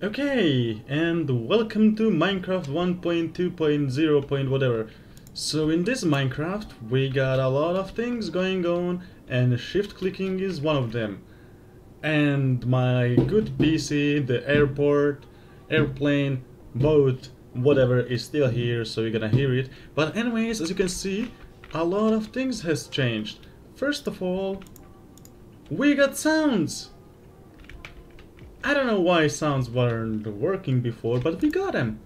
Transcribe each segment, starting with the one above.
Okay, and welcome to Minecraft 1.2.0. point whatever. So in this Minecraft we got a lot of things going on and shift clicking is one of them. And my good PC, the airport, airplane, boat, whatever is still here so you're gonna hear it. But anyways, as you can see, a lot of things has changed. First of all, we got sounds! I don't know why sounds weren't working before, but we got them.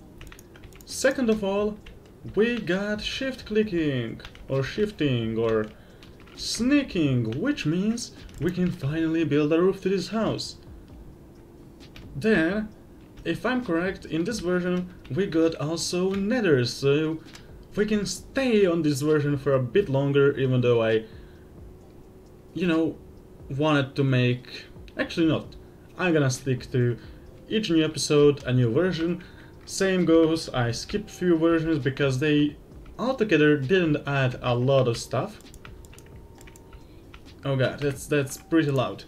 Second of all, we got shift clicking, or shifting, or sneaking, which means we can finally build a roof to this house. Then, if I'm correct, in this version we got also nether, so we can stay on this version for a bit longer, even though I, you know, wanted to make... Actually not. I'm gonna stick to each new episode a new version. Same goes, I skipped few versions because they altogether didn't add a lot of stuff. Oh god, that's that's pretty loud.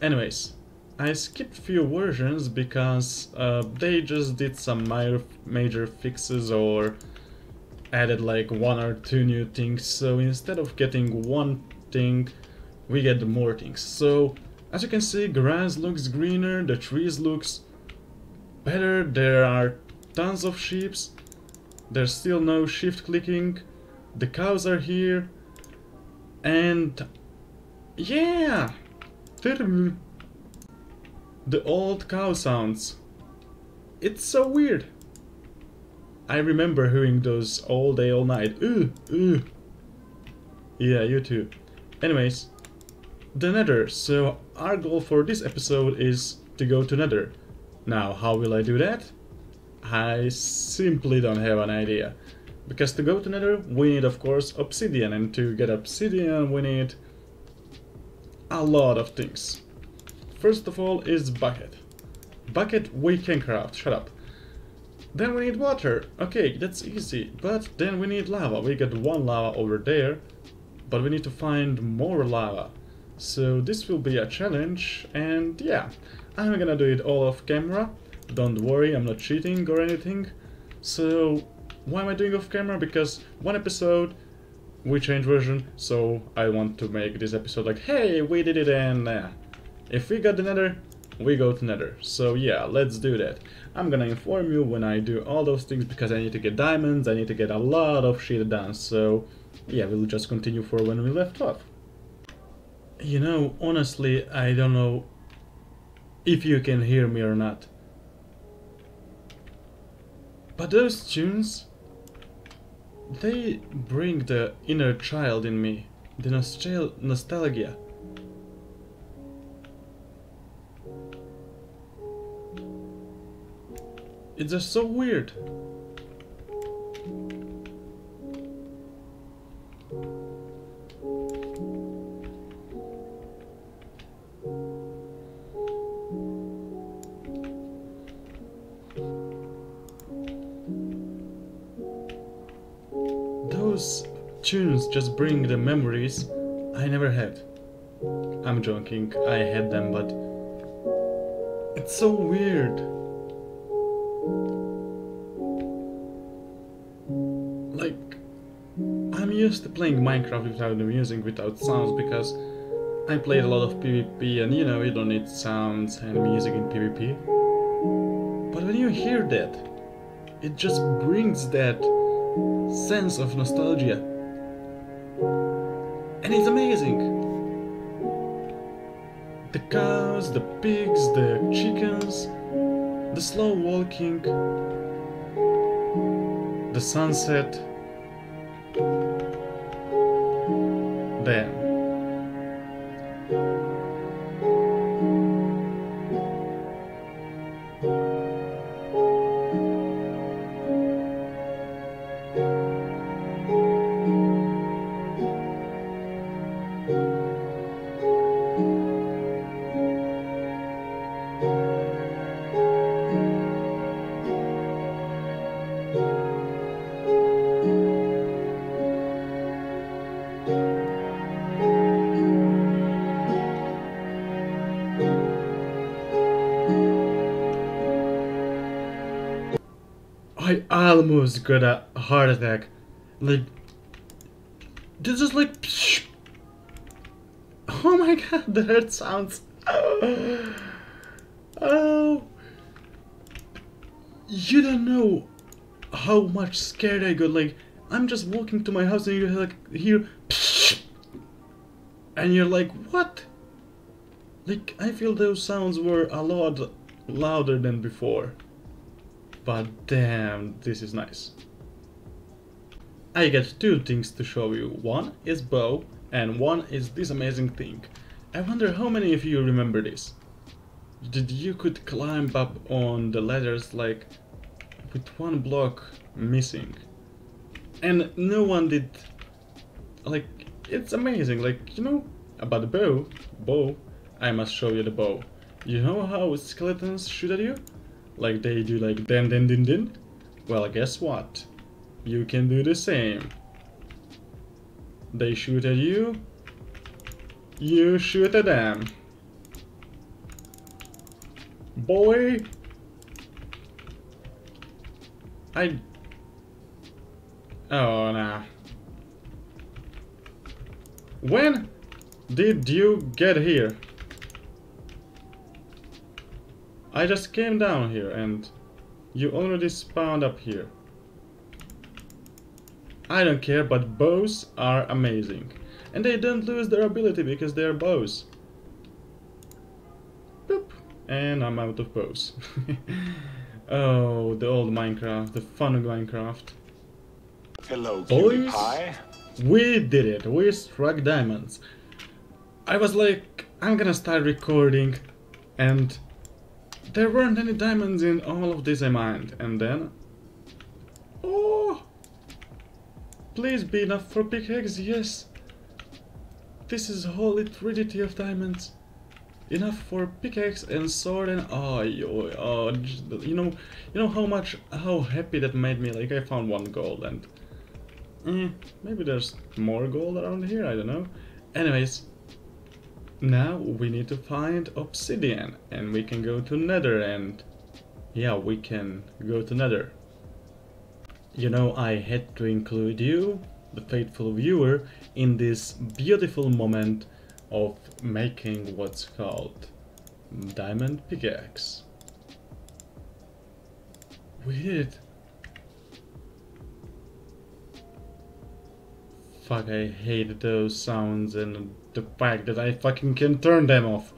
Anyways, I skipped few versions because uh, they just did some minor, major fixes or added like one or two new things. So instead of getting one thing, we get more things. So as you can see, grass looks greener, the trees looks better, there are tons of sheep, there's still no shift clicking, the cows are here, and yeah, the old cow sounds. It's so weird. I remember hearing those all day, all night. Ooh, ooh. Yeah, you too. Anyways, the nether. So our goal for this episode is to go to nether. Now, how will I do that? I simply don't have an idea. Because to go to nether, we need of course obsidian, and to get obsidian we need a lot of things. First of all is bucket. Bucket we can craft, shut up. Then we need water. Okay, that's easy. But then we need lava. We got one lava over there. But we need to find more lava. So this will be a challenge and yeah, I'm gonna do it all off camera. Don't worry, I'm not cheating or anything. So why am I doing off camera? Because one episode we change version, so I want to make this episode like, hey, we did it and uh, if we got the nether, we go to nether. So yeah, let's do that. I'm gonna inform you when I do all those things because I need to get diamonds, I need to get a lot of shit done, so yeah, we'll just continue for when we left off. You know, honestly, I don't know if you can hear me or not. But those tunes, they bring the inner child in me, the nostal nostalgia. It's just so weird. Bring the memories I never had. I'm joking, I had them, but it's so weird. Like, I'm used to playing Minecraft without the music, without sounds, because I played a lot of PvP, and you know, you don't need sounds and music in PvP. But when you hear that, it just brings that sense of nostalgia. And it's amazing. The cows, the pigs, the chickens, the slow walking, the sunset. Then I almost got a heart attack. Like, this is like. Psh. Oh my god, the that sounds. Oh. oh. You don't know how much scared I got. Like, I'm just walking to my house and you're like hear. Psh, and you're like, what? Like, I feel those sounds were a lot louder than before. But damn, this is nice. I get two things to show you. One is bow, and one is this amazing thing. I wonder how many of you remember this. Did you could climb up on the ladders like with one block missing. And no one did like it's amazing, like you know about the bow bow I must show you the bow. You know how skeletons shoot at you? Like they do like den den din din? Well guess what? You can do the same. They shoot at you, you shoot at them. Boy! I... Oh, nah. When did you get here? I just came down here and you already spawned up here. I don't care, but bows are amazing. And they don't lose their ability because they're bows. Boop. And I'm out of bows. oh, the old Minecraft, the fun of Minecraft. Hello, Boys, Pie. we did it. We struck diamonds. I was like, I'm gonna start recording, and there weren't any diamonds in all of this I mined. And then, oh, please be enough for pickaxe. Yes, this is holy trinity of diamonds. Enough for pickaxe and sword and oh, oh, you know, you know how much, how happy that made me. Like I found one gold and. Eh, maybe there's more gold around here, I don't know. Anyways, now we need to find obsidian and we can go to nether and yeah, we can go to nether. You know, I had to include you, the faithful viewer, in this beautiful moment of making what's called diamond pickaxe. We did it. Fuck, I hate those sounds and the fact that I fucking can turn them off.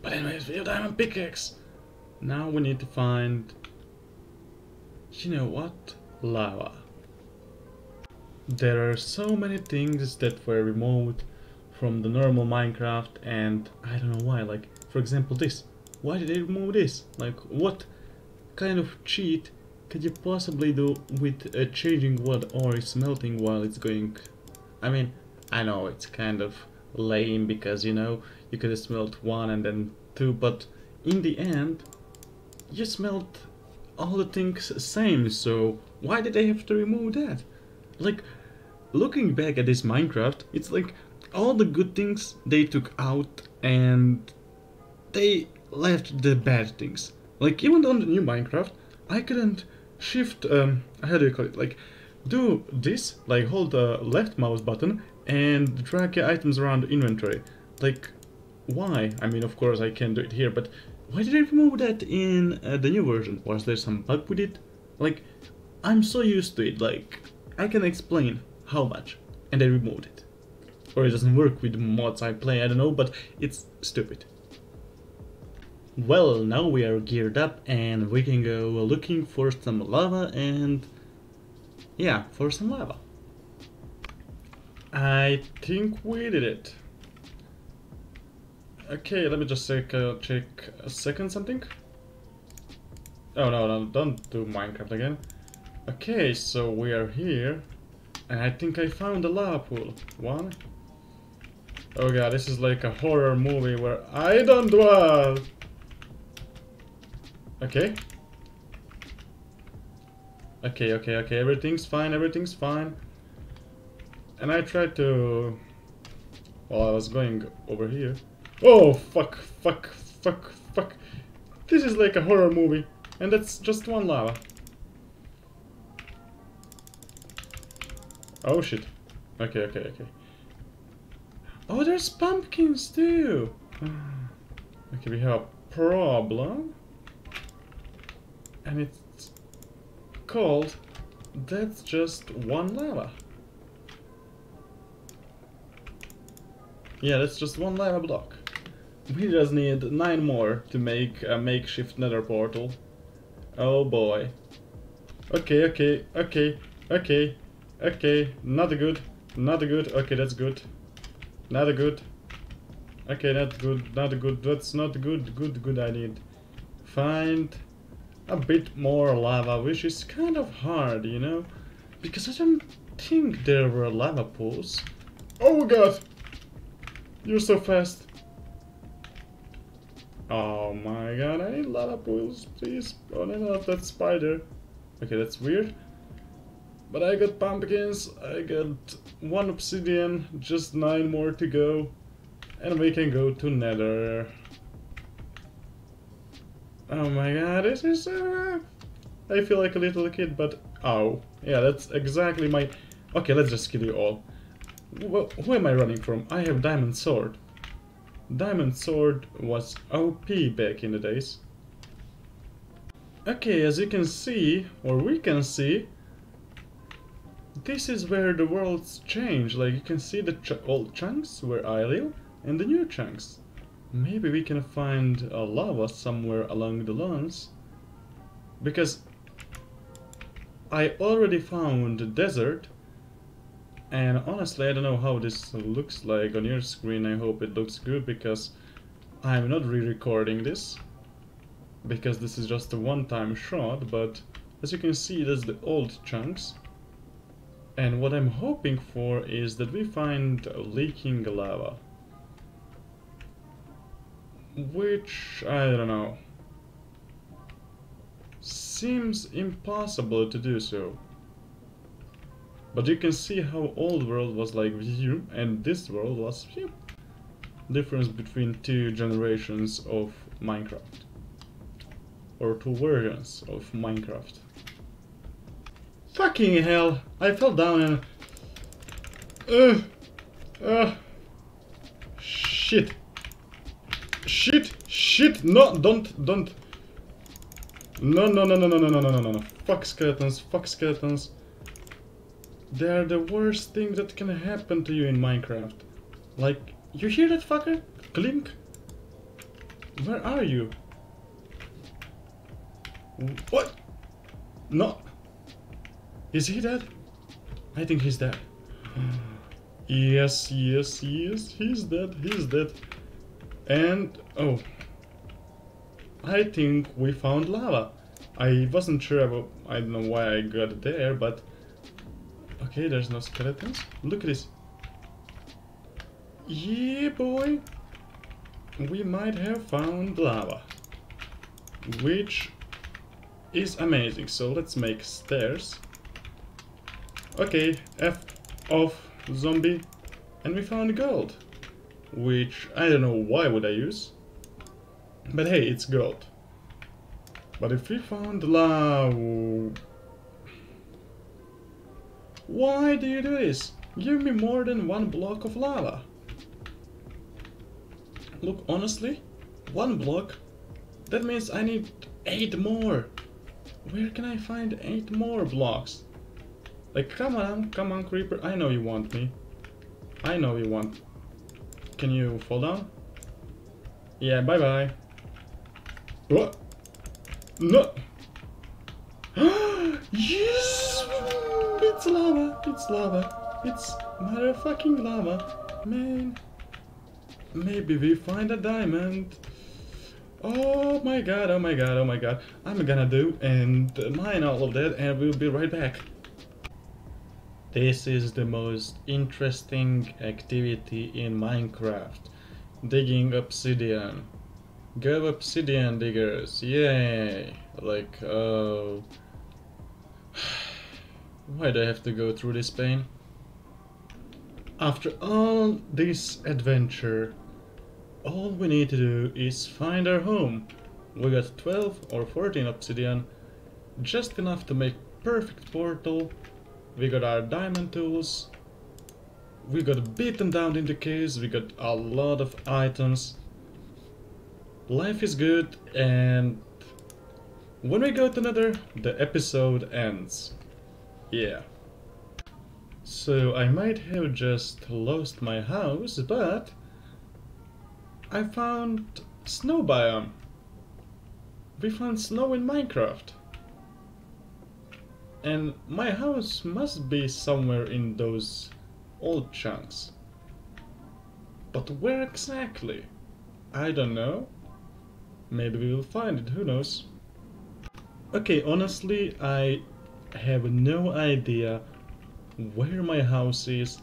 But anyways, we have diamond pickaxe. Now we need to find... You know what? Lava. There are so many things that were removed from the normal Minecraft and I don't know why, like, for example this. Why did they remove this? Like, what kind of cheat could you possibly do with uh, changing wood or melting while it's going... I mean, I know it's kind of lame because, you know, you could smelt one and then two, but in the end, you smelt all the things the same, so why did they have to remove that? Like, looking back at this Minecraft, it's like all the good things they took out and they left the bad things. Like, even on the new Minecraft, I couldn't shift, um, how do you call it, like, do this, like hold the left mouse button and drag items around inventory. Like, why? I mean, of course I can do it here, but why did they remove that in uh, the new version? Was there some bug with it? Like, I'm so used to it, like, I can explain how much, and they removed it. Or it doesn't work with mods I play, I don't know, but it's stupid. Well, now we are geared up and we can go looking for some lava and... Yeah, for some lava. I think we did it. Okay, let me just take a, check a second something. Oh no, no, don't do Minecraft again. Okay, so we are here. And I think I found the lava pool. One. Oh god, this is like a horror movie where I don't dwell. Okay. Okay, okay, okay, everything's fine, everything's fine. And I tried to... Well, I was going over here. Oh, fuck, fuck, fuck, fuck. This is like a horror movie. And that's just one lava. Oh shit. Okay, okay, okay. Oh, there's pumpkins too! okay, we have a problem. And it's called That's Just One Lava. Yeah, that's just one lava block. We just need nine more to make a makeshift nether portal. Oh boy. Okay, okay, okay, okay, okay, not good, not a good, okay, that's good. Not good. Okay, not good, not good, that's not good, good, good, I need. Find a bit more lava, which is kind of hard, you know? Because I don't think there were lava pools. Oh god! You're so fast. Oh my god, I need lava pools, please. Oh no, that spider. Okay, that's weird. But I got pumpkins, I got one obsidian, just nine more to go. And we can go to nether. Oh my god, this is so... I feel like a little kid, but... Oh, yeah, that's exactly my... Okay, let's just kill you all. Wh who am I running from? I have Diamond Sword. Diamond Sword was OP back in the days. Okay, as you can see, or we can see, this is where the worlds change. Like, you can see the ch old chunks where I live, and the new chunks. Maybe we can find a lava somewhere along the lines. Because I already found the desert, and honestly I don't know how this looks like on your screen. I hope it looks good because I'm not re-recording this. Because this is just a one-time shot, but as you can see that's the old chunks. And what I'm hoping for is that we find leaking lava. Which, I don't know. Seems impossible to do so. But you can see how old world was like and this world was view. Difference between two generations of Minecraft. Or two versions of Minecraft. Fucking hell! I fell down and... Ugh! Ugh! Shit! Shit! Shit! No! Don't! Don't! No, no, no, no, no, no, no, no, no, no. Fuck skeletons, fuck skeletons. They are the worst thing that can happen to you in Minecraft. Like, you hear that fucker? Clink? Where are you? What? No. Is he dead? I think he's dead. yes, yes, yes, he's dead, he's dead. And, oh. I think we found lava. I wasn't sure about, I don't know why I got there, but... Okay, there's no skeletons. Look at this. Yeah, boy. We might have found lava. Which is amazing. So let's make stairs. Okay, F off zombie. And we found gold. Which I don't know why would I use. But hey, it's gold. But if we found lava... Why do you do this? Give me more than one block of lava. Look, honestly, one block, that means I need eight more. Where can I find eight more blocks? Like, come on, come on, creeper. I know you want me. I know you want. Can you fall down? Yeah, bye-bye. What? No! yes! It's lava! It's lava! It's motherfucking lava! Man! Maybe we find a diamond! Oh my god, oh my god, oh my god. I'm gonna do and mine all of that and we'll be right back. This is the most interesting activity in Minecraft. Digging obsidian. Go obsidian diggers, yay! Like, uh... Why do I have to go through this pain? After all this adventure, all we need to do is find our home. We got 12 or 14 obsidian, just enough to make perfect portal, We got our diamond tools. We got beaten down in the caves. We got a lot of items. Life is good and when we go to Nether, the episode ends. Yeah. So I might have just lost my house, but I found snow biome. We found snow in Minecraft. And my house must be somewhere in those old chunks. But where exactly? I don't know. Maybe we will find it, who knows. Okay, honestly, I have no idea where my house is.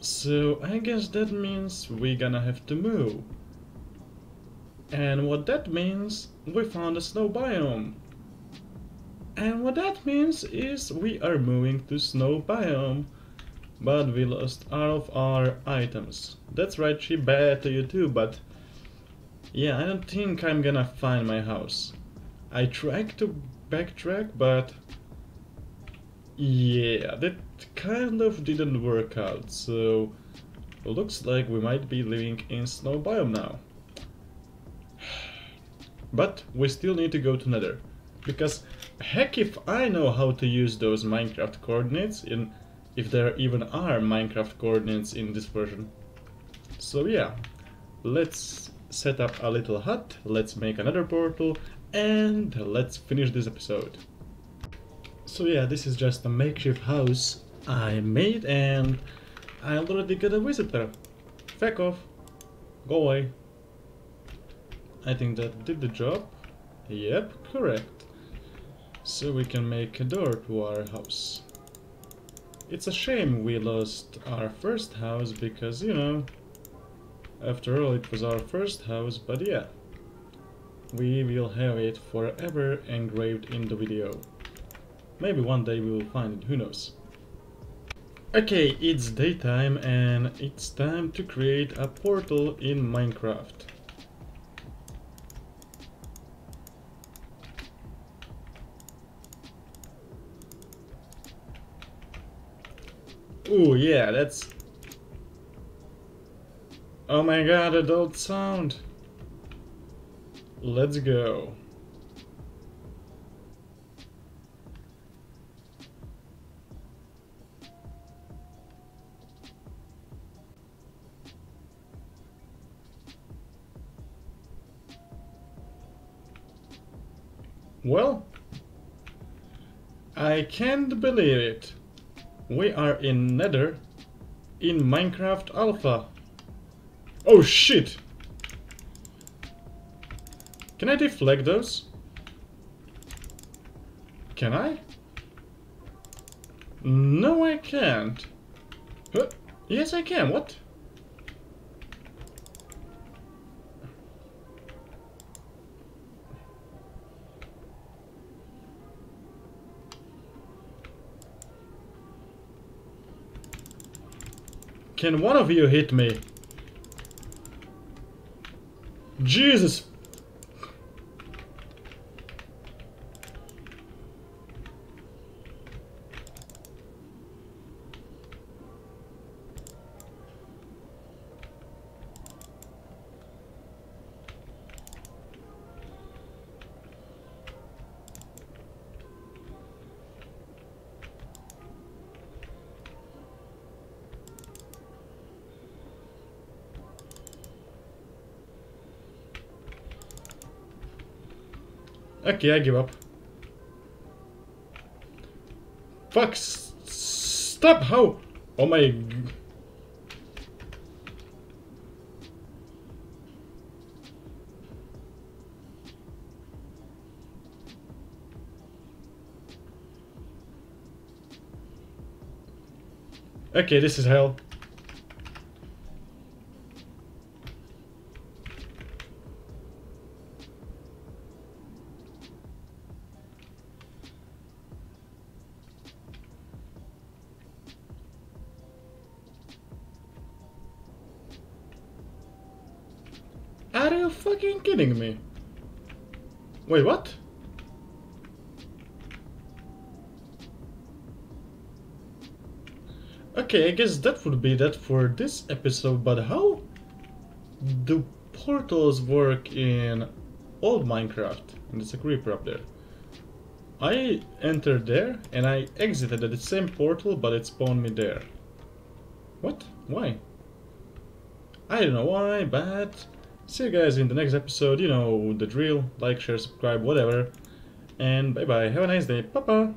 So I guess that means we're gonna have to move. And what that means, we found a snow biome. And what that means is we are moving to snow biome. But we lost all of our items. That's right, she bad to you too, but... Yeah, I don't think I'm gonna find my house. I tried to backtrack, but... Yeah, that kind of didn't work out, so... Looks like we might be living in snow biome now. But we still need to go to Nether. Because heck if I know how to use those Minecraft coordinates in if there even are Minecraft coordinates in this version. So yeah, let's set up a little hut, let's make another portal, and let's finish this episode. So yeah, this is just a makeshift house I made and I already got a visitor. Feck off. Go away. I think that did the job. Yep, correct. So we can make a door to our house. It's a shame we lost our first house because, you know, after all it was our first house, but yeah. We will have it forever engraved in the video. Maybe one day we will find it, who knows. Okay, it's daytime and it's time to create a portal in Minecraft. Ooh, yeah, that's... Oh my god, adult sound! Let's go. Well, I can't believe it. We are in Nether in Minecraft Alpha. Oh shit! Can I deflect those? Can I? No, I can't. Huh? Yes, I can. What? Can one of you hit me? Jesus. Okay, I give up. Fuck! Stop! How? Oh my... Okay, this is hell. Are you fucking kidding me? Wait, what? Okay, I guess that would be that for this episode, but how do portals work in old Minecraft? And there's a creeper up there. I entered there and I exited at the same portal, but it spawned me there. What? Why? I don't know why, but see you guys in the next episode. You know the drill. Like, share, subscribe, whatever. And bye bye. Have a nice day. Papa.